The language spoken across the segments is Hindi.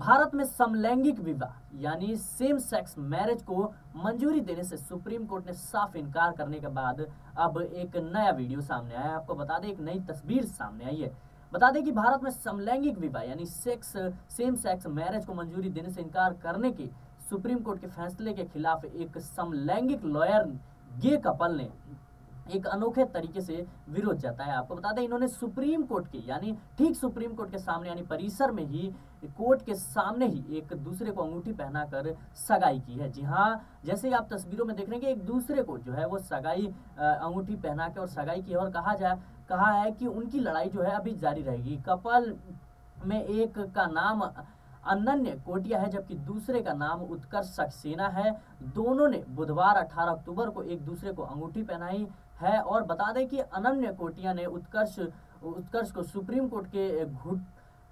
भारत में समलैंगिक विवाह, यानी सेम सेक्स मैरिज को मंजूरी देने से सुप्रीम कोर्ट ने साफ़ इनकार करने के बाद अब एक नया वीडियो सामने आया आपको बता दें, एक नई तस्वीर सामने आई है। बता दें कि भारत में समलैंगिक विवाह, यानी सेक्स सेम सेक्स मैरिज को मंजूरी देने से इनकार करने के सुप्रीम कोर्ट के फैसले के खिलाफ एक समलैंगिक लॉयर गे कपल ने एक अनोखे तरीके से विरोध जताया आपको बता दें, इन्होंने सुप्रीम कोर्ट के, यानी ठीक सुप्रीम कोर्ट के सामने, यानी परिसर में ही, कोर्ट के सामने ही एक दूसरे को अंगूठी पहनाकर सगाई की है। जी हाँ जैसे ही आप तस्वीरों में देख रहे हैं कि एक दूसरे को जो है वो सगाई अंगूठी पहना के और सगाई की है, और कहा जाए कहा है कि उनकी लड़ाई जो है अभी जारी रहेगी। कपल में एक का नाम अनन्य कोटिया है, जबकि दूसरे का नाम उत्कर्ष सक्सेना है। दोनों ने बुधवार 18 अक्टूबर को एक दूसरे को अंगूठी पहनाई है और बता दें कि अनन्य कोटिया ने उत्कर्ष उत्कर्ष को सुप्रीम कोर्ट के घुट,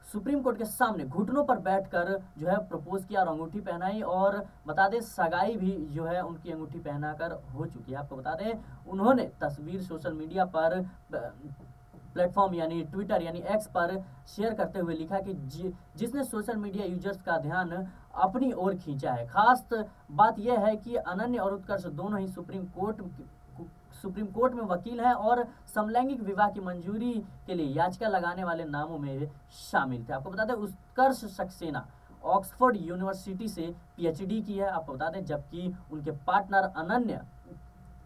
सुप्रीम कोर्ट के सामने घुटनों पर बैठकर जो है प्रपोज किया और अंगूठी पहनाई और बता दें सगाई भी जो है उनकी अंगूठी पहनाकर हो चुकी है। आपको बता दें, उन्होंने तस्वीर सोशल मीडिया पर प्लेटफॉर्म यानी ट्विटर यानी एक्स पर शेयर करते हुए लिखा कि जि, जिसने सोशल मीडिया यूज़र्स का ध्यान अपनी ओर खींचा है। खास बात यह है कि अनन्य और उत्कर्ष दोनों ही सुप्रीम कोर्ट सुप्रीम कोर्ट में वकील हैं और समलैंगिक विवाह की मंजूरी के लिए याचिका लगाने वाले नामों में शामिल थे। आपको बता दें उत्कर्ष सक्सेना ऑक्सफोर्ड यूनिवर्सिटी से पीएचडी की है। आपको बता दें जबकि उनके partner Ananya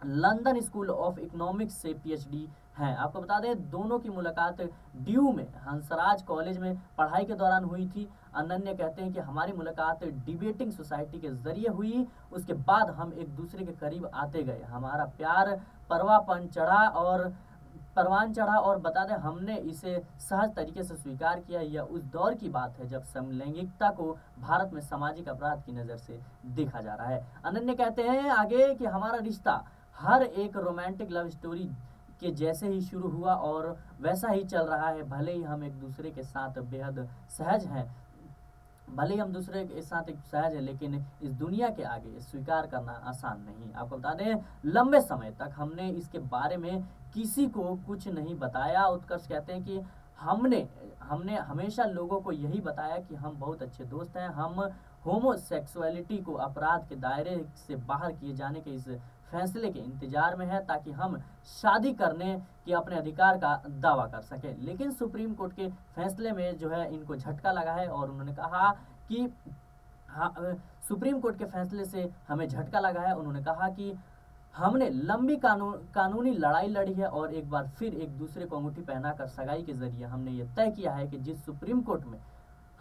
London School of Economics से पीएचडी हैं। आपको बता दें, दोनों की मुलाकात ड्यू में, हंसराज कॉलेज में पढ़ाई के दौरान हुई थी। अनन्य कहते हैं कि हमारी मुलाकात डिबेटिंग सोसाइटी के ज़रिए हुई। उसके बाद हम एक दूसरे के करीब आते गए। हमारा प्यार परवापन चढ़ा और परवान चढ़ा और बता दें, हमने इसे सहज तरीके से स्वीकार किया। यह उस दौर की बात है जब समलैंगिकता को भारत में सामाजिक अपराध की नज़र से देखा जा रहा है। अनन्य कहते हैं आगे कि हमारा रिश्ता, हर एक रोमांटिक लव स्टोरी के जैसे ही शुरू हुआ और वैसा ही चल रहा है, भले ही हम एक दूसरे के साथ बेहद सहज हैं, भले ही हम दूसरे के साथ एक सहज है, लेकिन इस दुनिया के आगे स्वीकार करना आसान नहीं। आपको बता दें, लंबे समय तक हमने इसके बारे में किसी को कुछ नहीं बताया। उत्कर्ष कहते हैं कि हमने हमने हमेशा लोगों को यही बताया कि हम बहुत अच्छे दोस्त हैं। हम होमोसेक्सुअलिटी को अपराध के दायरे से बाहर किए जाने के इस फैसले के इंतज़ार में है ताकि हम शादी करने के अपने अधिकार का दावा कर सके। लेकिन सुप्रीम कोर्ट के फैसले में जो है इनको झटका लगा है और उन्होंने कहा कि हाँ सुप्रीम कोर्ट के फैसले से हमें झटका लगा है। उन्होंने कहा कि हमने लंबी कानून कानूनी लड़ाई लड़ी है और एक बार फिर एक दूसरे को अंगूठी पहनाकर सगाई के ज़रिए हमने ये तय किया है कि जिस सुप्रीम कोर्ट में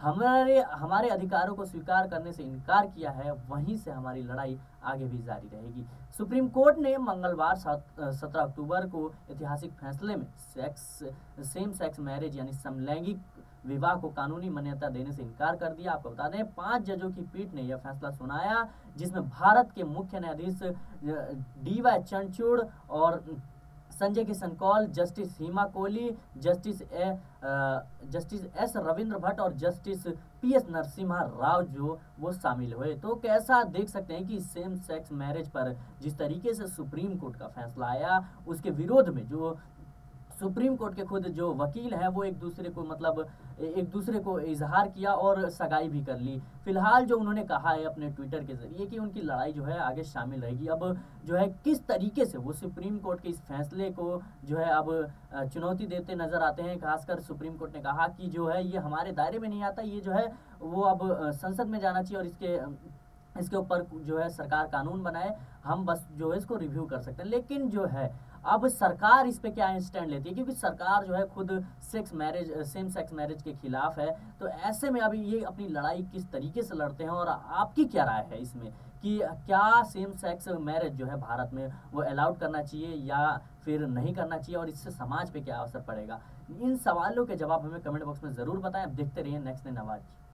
हमारे हमारे अधिकारों को स्वीकार करने से इनकार किया है, वहीं से हमारी लड़ाई आगे भी जारी रहेगी। सुप्रीम कोर्ट ने मंगलवार सत्रह अक्टूबर को ऐतिहासिक फैसले में सेक्स सेम सेक्स मैरिज यानी समलैंगिक विवाह को कानूनी मान्यता देने से इनकार कर दिया। आपको बता दें, पाँच जजों की पीठ ने यह फैसला सुनाया, जिसमें भारत के मुख्य न्यायाधीश डी वाई चंचूड़ और Sanjay Kishan Kaul, justice Hima Kohli, justice A justice S Ravindra Bhat और justice P S Narasimha Rao जो वो शामिल हुए। तो कैसा देख सकते हैं कि सेम सेक्स मैरिज पर जिस तरीके से सुप्रीम कोर्ट का फैसला आया, उसके विरोध में जो सुप्रीम कोर्ट के खुद जो वकील हैं, वो एक दूसरे को मतलब एक दूसरे को इजहार किया और सगाई भी कर ली। फ़िलहाल जो उन्होंने कहा है अपने ट्विटर के ज़रिए कि उनकी लड़ाई जो है आगे शामिल रहेगी। अब जो है किस तरीके से वो सुप्रीम कोर्ट के इस फैसले को जो है अब चुनौती देते नज़र आते हैं, खासकर सुप्रीम कोर्ट ने कहा कि जो है ये हमारे दायरे में नहीं आता, ये जो है वो अब संसद में जाना चाहिए और इसके इसके ऊपर जो है सरकार कानून बनाए, हम बस जो है इसको रिव्यू कर सकते हैं। लेकिन जो है, अब सरकार इस पे क्या स्टैंड लेती है? क्योंकि सरकार जो है खुद sex marriage same sex marriage के खिलाफ है। तो ऐसे में अभी ये अपनी लड़ाई किस तरीके से लड़ते हैं और आपकी क्या राय है इसमें? कि क्या सेम सेक्स मैरिज जो है भारत में वो अलाउड करना चाहिए या फिर नहीं करना चाहिए और इससे समाज पे क्या असर पड़ेगा? इन सवालों के जवाब हमें कमेंट बॉक्स में ज़रूर बताएँ। देखते रहिए नेक्स्ट दिन आवाज़